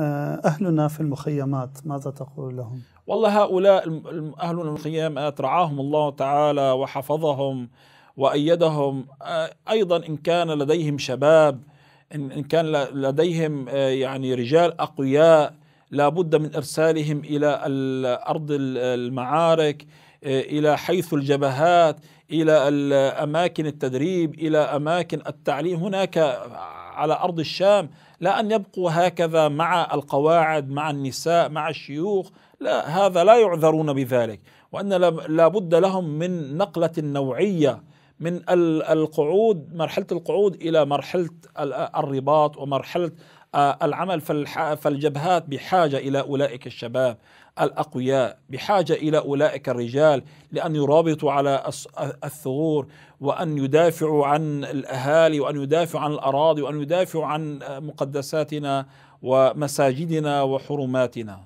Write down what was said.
أهلنا في المخيمات ماذا تقول لهم؟ والله هؤلاء أهل المخيمات رعاهم الله تعالى وحفظهم وأيدهم أيضا إن كان لديهم شباب إن كان لديهم يعني رجال أقوياء لا بد من إرسالهم إلى أرض المعارك إلى حيث الجبهات إلى أماكن التدريب إلى أماكن التعليم هناك على أرض الشام لا أن يبقوا هكذا مع القواعد مع النساء مع الشيوخ لا هذا لا يعذرون بذلك. وأن لا بد لهم من نقلة نوعية من القعود مرحلة القعود إلى مرحلة الرباط ومرحلة العمل فالجبهات بحاجة إلى أولئك الشباب الأقوياء بحاجة إلى أولئك الرجال لأن يرابطوا على الثغور وأن يدافعوا عن الأهالي وأن يدافعوا عن الأراضي وأن يدافعوا عن مقدساتنا ومساجدنا وحرماتنا.